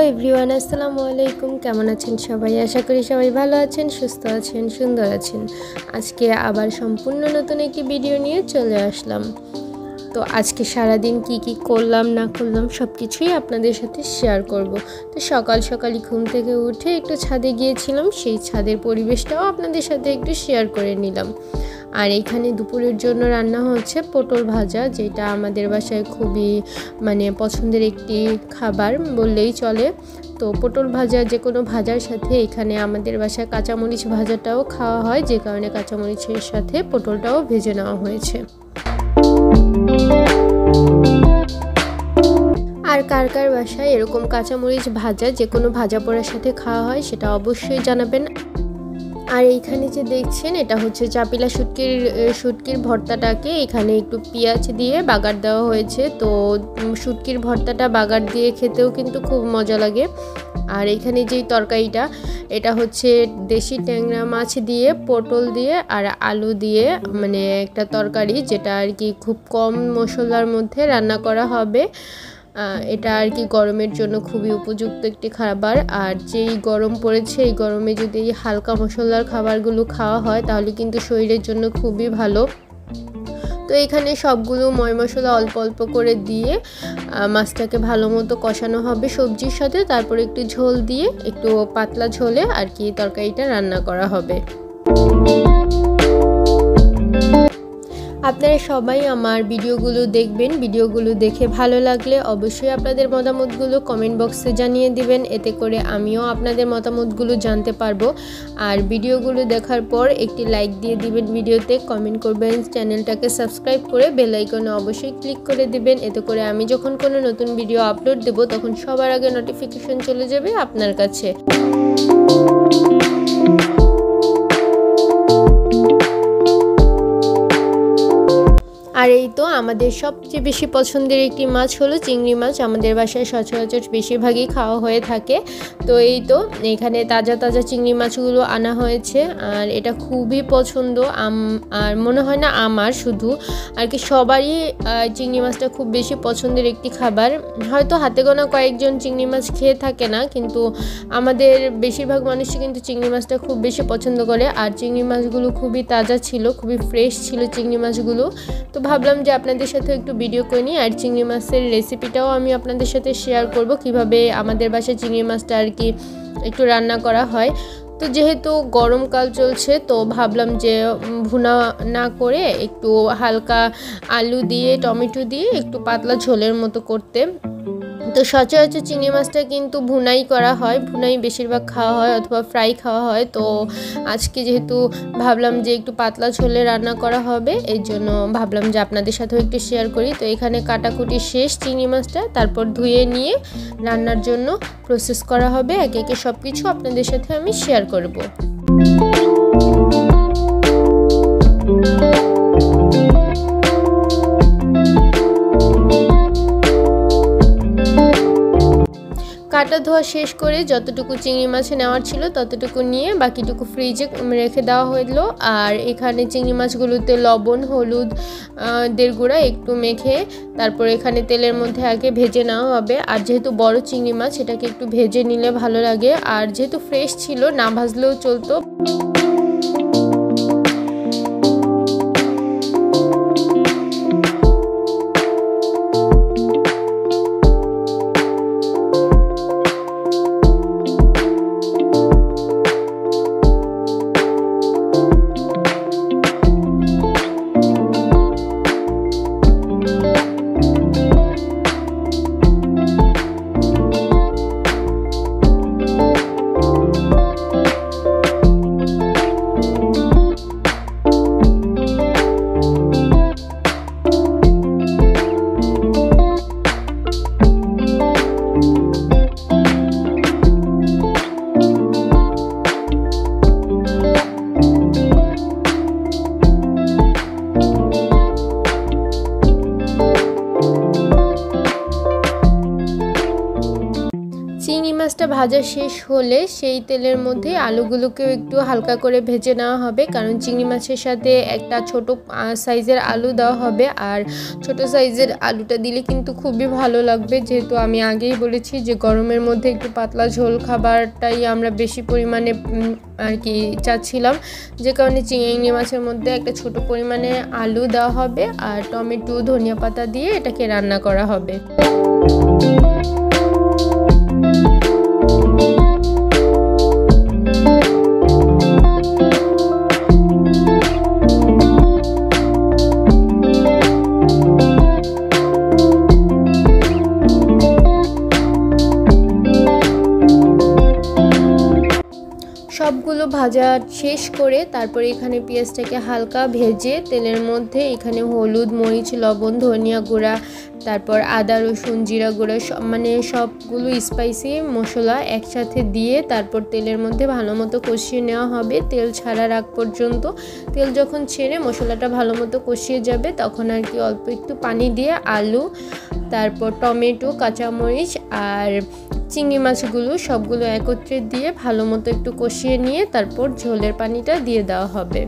Hello everyone, আসসালামু আলাইকুম। কেমন আছেন সবাই? আশা করি সবাই ভালো আছেন, সুস্থ আছেন, সুন্দর আছেন। আজকে আবার সম্পূর্ণ নতুন একটি ভিডিও নিয়ে চলে আসলাম। তো আজকে সারাদিন কি কি করলাম, না করলাম সব কিছুই আপনাদের সাথে শেয়ার করব। তো সকাল সকালই ঘুম থেকে উঠে একটু ছাদে গিয়েছিলাম, সেই ছাদের পরিবেশটাও আপনাদের সাথে একটু শেয়ার করে নিলাম। আর এখানে দুপুরের জন্য রান্না হচ্ছে পটল ভাজা, যেটা আমাদের বাসায় খুবই মানে পছন্দের একটি খাবার বললেই চলে। তো পটল ভাজা যে কোনো ভাজার সাথে এখানে আমাদের বাসায় কাঁচামরিচ ভাজাটাও খাওয়া হয়, যে কারণে কাঁচামরিচের সাথে পটলটাও ভেজে নেওয়া হয়েছে। আর কার কার বাসায় এরকম কাঁচামরিচ ভাজা, যে কোনো ভাজা পোড়ার সাথে খাওয়া হয়, সেটা অবশ্যই জানাবেন। আর এইখানে যে দেখছেন, এটা হচ্ছে চাপিলা শুটকির শুটকির ভর্তাটাকে এখানে একটু পেঁয়াজ দিয়ে বাগার দেওয়া হয়েছে। তো শুটকির ভর্তাটা বাগার দিয়ে খেতেও কিন্তু খুব মজা লাগে। আর এখানে যেই তরকারিটা, এটা হচ্ছে দেশি ট্যাংরা মাছ দিয়ে, পটল দিয়ে আর আলু দিয়ে মানে একটা তরকারি যেটা আর কি খুব কম মশলার মধ্যে রান্না করা হবে। এটা আর কি গরমের জন্য খুবই উপযুক্ত একটি খাবার। আর যেই গরম পড়েছে, এই গরমে যদি এই হালকা মশলার খাবারগুলো খাওয়া হয়, তাহলে কিন্তু শরীরের জন্য খুবই ভালো। তো এখানে সবগুলো ময় মশলা অল্প অল্প করে দিয়ে মাছটাকে ভালো মতো কষানো হবে সবজির সাথে। তারপর একটু ঝোল দিয়ে, একটু পাতলা ঝোলে আর কি তরকারিটা রান্না করা হবে। আপনারা সবাই আমার ভিডিওগুলো দেখবেন। ভিডিওগুলো দেখে ভালো লাগলে অবশ্যই আপনাদের মতামতগুলো কমেন্ট বক্সে জানিয়ে দিবেন। এতে করে আমিও আপনাদের মতামতগুলো জানতে পারব। আর ভিডিওগুলো দেখার পর একটি লাইক দিয়ে দিবেন ভিডিওতে। কমেন্ট করবেন চ্যানেলটাকে সাবস্ক্রাইব করে বেল আইকনে অবশ্যই ক্লিক করে দিবেন। এতে করে আমি যখন কোনো নতুন ভিডিও আপলোড দেব, তখন সবার আগে নোটিফিকেশন চলে যাবে আপনার কাছে। আর এই তো আমাদের সবচেয়ে বেশি পছন্দের একটি মাছ হলো চিংড়ি মাছ। আমাদের বাসায় সচরাচর বেশিরভাগই খাওয়া হয়ে থাকে। তো এই তো এখানে তাজা তাজা চিংড়ি মাছগুলো আনা হয়েছে। আর এটা খুবই পছন্দ। আর মনে হয় না আমার শুধু। আর কি সবারই চিংড়ি মাছটা খুব বেশি পছন্দের একটি খাবার। হয়তো হাতে গোনা কয়েকজন চিংড়ি মাছ খেয়ে থাকে না, কিন্তু আমাদের বেশিরভাগ মানুষই কিন্তু চিংড়ি মাছটা খুব বেশি পছন্দ করে। আর চিংড়ি মাছগুলো খুবই তাজা ছিল, খুবই ফ্রেশ ছিল চিংড়ি মাছগুলো। তো ভাবলাম যে আপনাদের সাথে একটু ভিডিও করে নিই, আর চিংড়ি মাছের রেসিপিটাও আমি আপনাদের সাথে শেয়ার করব, কীভাবে আমাদের বাসায় চিংড়ি মাছটা আর কি একটু রান্না করা হয়। তো যেহেতু গরমকাল চলছে, তো ভাবলাম যে ভুনা না করে একটু হালকা আলু দিয়ে, টমেটো দিয়ে একটু পাতলা ঝোলের মতো করতে। তো সচরাচর চিংড়ি মাছটা কিন্তু ভুনাই করা হয়, ভুনাই বেশিরভাগ খাওয়া হয় অথবা ফ্রাই খাওয়া হয়। তো আজকে যেহেতু ভাবলাম যে একটু পাতলা ছোলে রান্না করা হবে এই জন্য ভাবলাম যে আপনাদের সাথেও একটু শেয়ার করি। তো এখানে কাটাকুটি শেষ চিংড়ি মাছটা, তারপর ধুয়ে নিয়ে রান্নার জন্য প্রসেস করা হবে। একে একে সব কিছু আপনাদের সাথে আমি শেয়ার করব। কাটা ধোয়া শেষ করে যতটুকু চিংড়ি মাছ নেওয়ার ছিল ততটুকু নিয়ে বাকিটুকু ফ্রিজে রেখে দেওয়া হলো আর এখানে চিংড়ি মাছগুলোতে লবণ, হলুদ দের গুঁড়া একটু মেখে তারপর এখানে তেলের মধ্যে আগে ভেজে নেওয়া হবে। আর যেহেতু বড় চিংড়ি মাছ সেটাকে একটু ভেজে নিলে ভালো লাগে। আর যেহেতু ফ্রেশ ছিল, না ভাজলেও চলতো। ভাজা শেষ হলে সেই তেলের মধ্যে আলুগুলোকেও একটু হালকা করে ভেজে নেওয়া হবে। কারণ চিংড়ি মাছের সাথে একটা ছোট সাইজের আলু দেওয়া হবে। আর ছোট সাইজের আলুটা দিলে কিন্তু খুবই ভালো লাগবে। যেহেতু আমি আগেই বলেছি যে গরমের মধ্যে একটু পাতলা ঝোল খাবারটাই আমরা বেশি পরিমাণে আর কি চাচ্ছিলাম। যে কারণে চিংড়ি মাছের মধ্যে একটা ছোট পরিমাণে আলু দেওয়া হবে। আর টমেটো, ধনিয়া পাতা দিয়ে এটাকে রান্না করা হবে। সবগুলো ভাজা শেষ করে তারপরে এখানে পেঁয়াজটাকে হালকা ভেজে তেলের মধ্যে এখানে হলুদ, মরিচ, লবণ, ধনিয়া গুঁড়া, তারপর আদা, রসুন, জিরা গুঁড়া সব মানে সবগুলো স্পাইসি মশলা একসাথে দিয়ে তারপর তেলের মধ্যে ভালো মতো কষিয়ে নেওয়া হবে। তেল ছাড়ার আগ পর্যন্ত তেল যখন ছেড়ে মশলাটা ভালো মতো কষিয়ে যাবে তখন আর কি অল্প একটু পানি দিয়ে আলু, তারপর টমেটো, কাঁচামরিচ আর চিংড়ি মাছগুলো সবগুলো একত্রে দিয়ে ভালো মতো একটু কষিয়ে নিয়ে তারপর ঝোলের পানিটা দিয়ে দেওয়া হবে।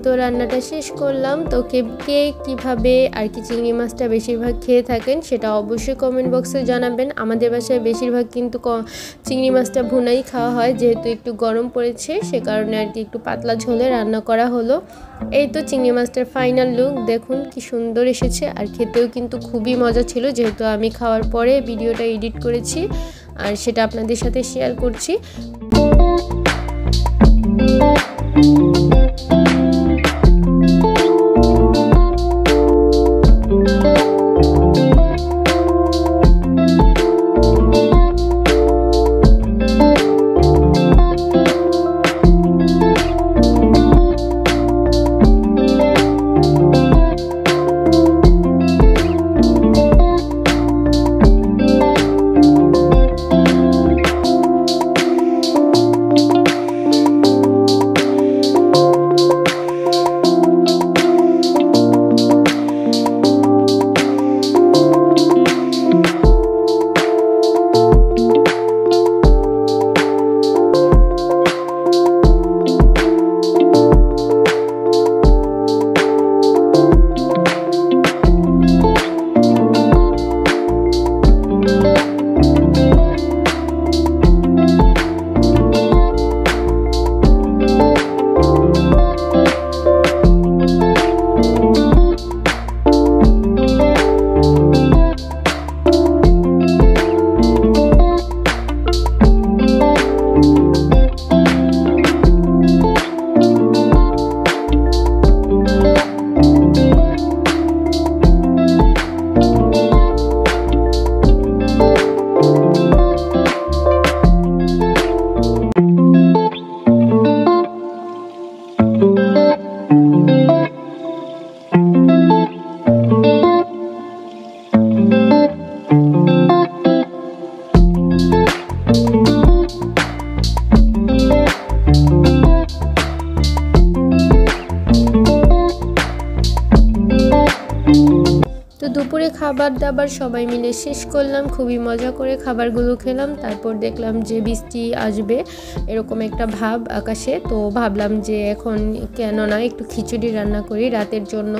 মতো রান্নাটা শেষ করলাম। তো কে কে কীভাবে আর কি চিংড়ি মাছটা বেশিরভাগ খেয়ে থাকেন সেটা অবশ্যই কমেন্ট বক্সে জানাবেন। আমাদের বাসায় বেশিরভাগ কিন্তু চিংড়ি মাছটা ভুনাই খাওয়া হয় যেহেতু একটু গরম পড়েছে, সে কারণে আর কি একটু পাতলা ঝোলে রান্না করা হলো। এই তো চিংড়ি মাছটার ফাইনাল লুক দেখুন কি সুন্দর এসেছে। আর খেতেও কিন্তু খুবই মজা ছিল যেহেতু আমি খাওয়ার পরে ভিডিওটা এডিট করেছি। আর সেটা আপনাদের সাথে শেয়ার করছি। খাবার দাবার সবাই মিলে শেষ করলাম। খুবই মজা করে খাবারগুলো খেলাম। তারপর দেখলাম যে বৃষ্টি আসবে, এরকম একটা ভাব আকাশে। তো ভাবলাম যে এখন কেন না একটু খিচুড়ি রান্না করি রাতের জন্য।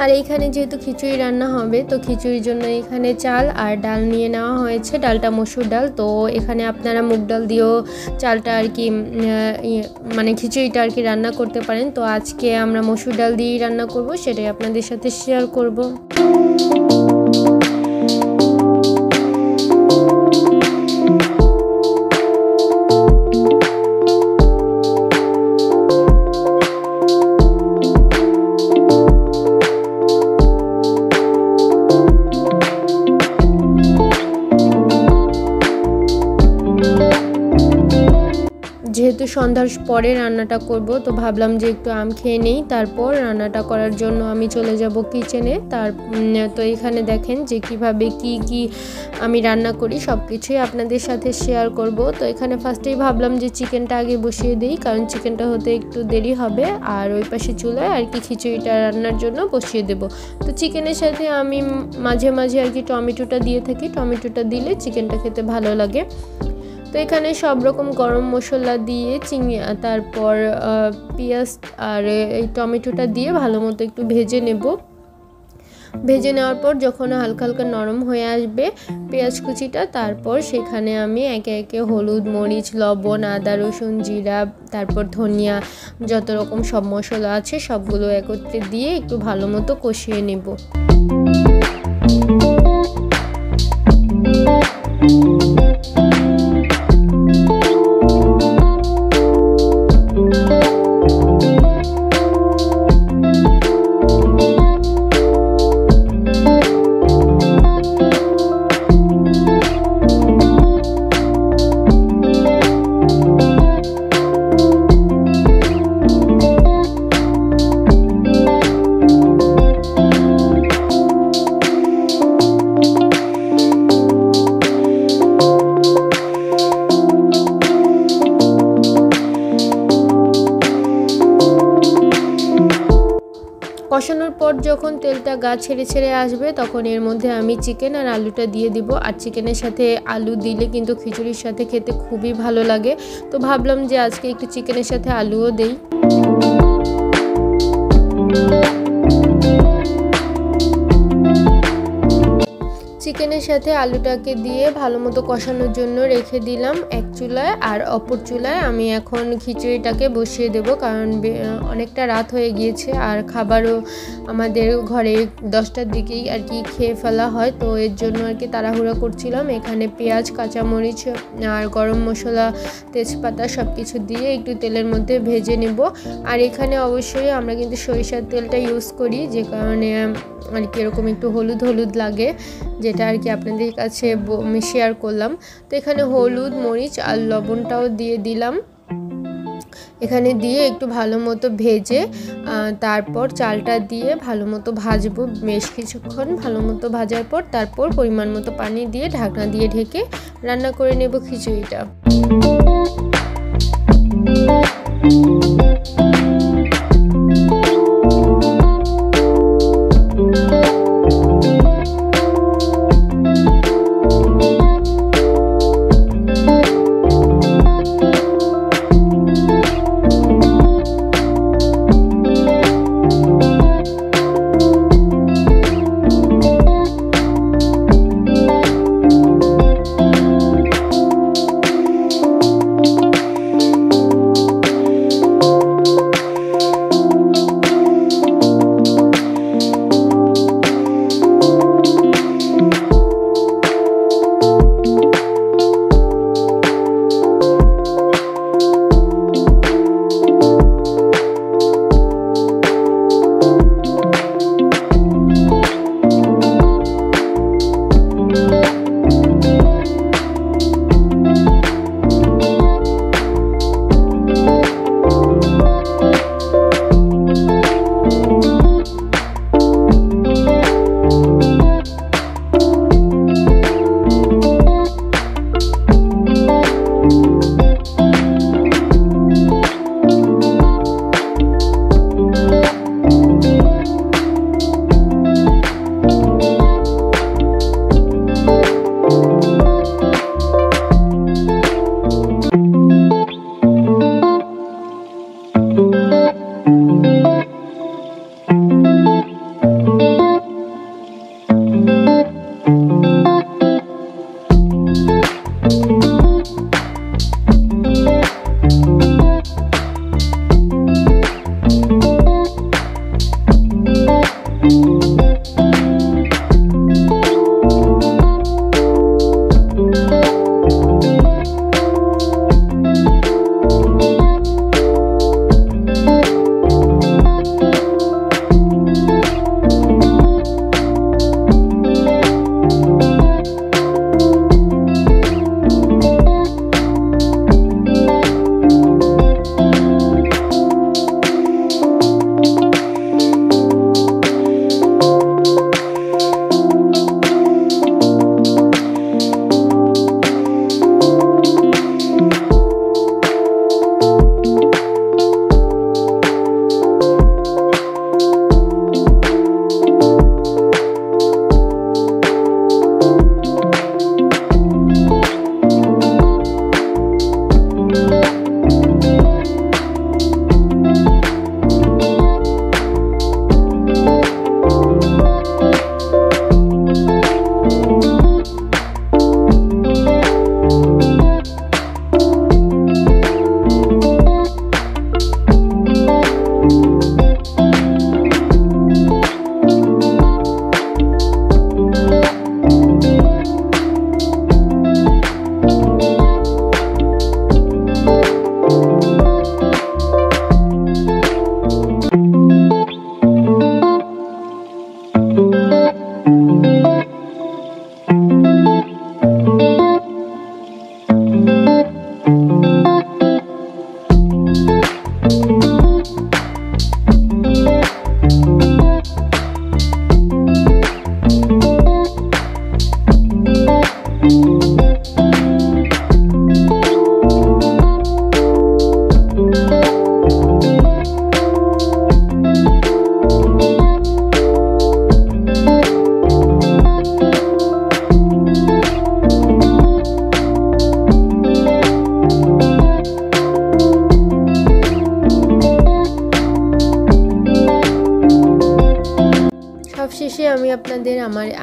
আর এইখানে যেহেতু খিচুড়ি রান্না হবে তো খিচুড়ির জন্য এখানে চাল আর ডাল নিয়ে নেওয়া হয়েছে। ডালটা মসুর ডাল তো এখানে আপনারা মুগ ডাল দিয়েও চালটা আর কি ইয়ে, মানে খিচুড়িটা আর কি রান্না করতে পারেন। তো আজকে আমরা মসুর ডাল দিয়েই রান্না করব সেটাই আপনাদের সাথে শেয়ার করব। সন্ধ্যার পরে রান্নাটা করব। তো ভাবলাম যে একটু আম খেয়ে নেই। তারপর রান্নাটা করার জন্য আমি চলে যাব কিচেনে তার তো এখানে দেখেন যে কীভাবে কি কি আমি রান্না করি সব কিছুই আপনাদের সাথে শেয়ার করব। তো এখানে ফার্স্টেই ভাবলাম যে চিকেনটা আগে বসিয়ে দিই, কারণ চিকেনটা হতে একটু দেরি হবে। আর ওই পাশে চুলায় আর কি খিচুড়িটা রান্নার জন্য বসিয়ে দেব। তো চিকেনের সাথে আমি মাঝে মাঝে আর কি টমেটোটা দিয়ে থাকি। টমেটোটা দিলে চিকেনটা খেতে ভালো লাগে। তো এখানে সব রকম গরম মশলা দিয়ে চিংড়ি তারপর পেঁয়াজ আর এই টমেটোটা দিয়ে ভালো মতো একটু ভেজে নেব। ভেজে নেওয়ার পর যখন হালকা হালকা নরম হয়ে আসবে পেঁয়াজ কুচিটা, তারপর সেখানে আমি একে একে হলুদ, মরিচ, লবণ, আদা, রসুন, জিরা, তারপর ধনিয়া, যত রকম সব মশলা আছে সবগুলো একত্রে দিয়ে একটু ভালো মতো কষিয়ে নেব। কষানোর পর যখন তেলটা গা ছেড়ে ছেড়ে আসবে, তখন এর মধ্যে আমি চিকেন আর আলুটা দিয়ে দিব। আর চিকেনের সাথে আলু দিলে কিন্তু খিচুড়ির সাথে খেতে খুবই ভালো লাগে। তো ভাবলাম যে আজকে একটু চিকেনের সাথে আলুও দেই। চিকেনের সাথে আলুটাকে দিয়ে ভালো মতো কষানোর জন্য রেখে দিলাম এক চুলায় আর অপর চুলায় আমি এখন খিচুড়িটাকে বসিয়ে দেব কারণ অনেকটা রাত হয়ে গিয়েছে আর খাবারও আমাদের ঘরে দশটার দিকেই আর কি খেয়ে ফেলা হয়। তো এর জন্য আর কি তাড়াহুড়া করছিলাম। এখানে পেঁয়াজ, কাঁচামরিচ আর গরম মশলা, তেজপাতা সব কিছু দিয়ে একটু তেলের মধ্যে ভেজে নেব। আর এখানে অবশ্যই আমরা কিন্তু সরিষার তেলটা ইউজ করি, যে কারণে আর কি এরকম একটু হলুদ হলুদ লাগে, যেটা আর কি আপনাদের কাছে শেয়ার করলাম। তো এখানে হলুদ, মরিচ আর লবণটাও দিয়ে দিলাম। এখানে দিয়ে একটু ভালো মতো ভেজে তারপর চালটা দিয়ে ভালো মতো ভাজবো। বেশ কিছুক্ষণ ভালো মতো ভাজার পর তারপর পরিমাণ মতো পানি দিয়ে ঢাকনা দিয়ে ঢেকে রান্না করে নেব খিচুড়িটা।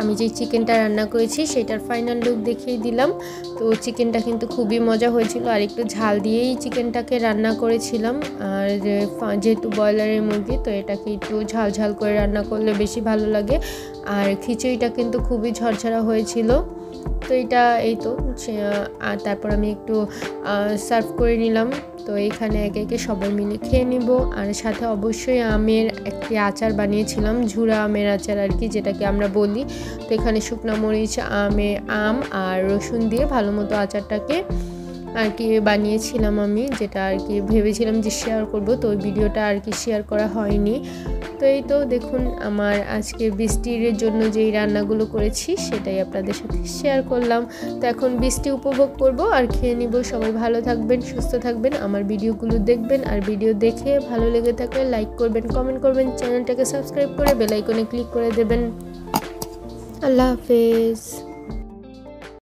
আমি যে চিকেনটা রান্না করেছি সেটার ফাইনাল লুক দেখিয়ে দিলাম। তো চিকেনটা কিন্তু খুবই মজা হয়েছিল, আর একটু ঝাল দিয়েই চিকেনটাকে রান্না করেছিলাম। আর যেহেতু ব্রয়লারের মুরগি, তো এটাকে একটু ঝাল ঝাল করে রান্না করলে বেশি ভালো লাগে। আর খিচুড়িটা কিন্তু খুবই ঝরঝরা হয়েছিল। তো এটা এই তো তারপর আমি একটু সার্ভ করে নিলাম। তো এইখানে একে একে সবাই মিলে খেয়ে নিব। আর সাথে অবশ্যই আমের একটি আচার বানিয়েছিলাম, ঝুরা আমের আচার আর কি, যেটাকে আমরা বলি। তো এখানে শুকনা মরিচ, আমে, আম আর রসুন দিয়ে ভালো মতো আচারটাকে আর কি বানিয়েছিলাম আমি, যেটা আর কি ভেবেছিলাম যে শেয়ার করব, তো ওই ভিডিওটা আর কি শেয়ার করা হয়নি। তো এই তো দেখুন, আমার আজকে বৃষ্টির জন্য যেই রান্নাগুলো করেছি, সেটাই আপনাদের সাথে শেয়ার করলাম। তো এখন বৃষ্টি উপভোগ করব আর খেয়ে নিব। সবাই ভালো থাকবেন, সুস্থ থাকবেন, আমার ভিডিওগুলো দেখবেন। আর ভিডিও দেখে ভালো লেগে থাকলে লাইক করবেন কমেন্ট করবেন চ্যানেলটাকে সাবস্ক্রাইব করে বেলাইকনে ক্লিক করে দেবেন। আল্লাহ হাফেজ।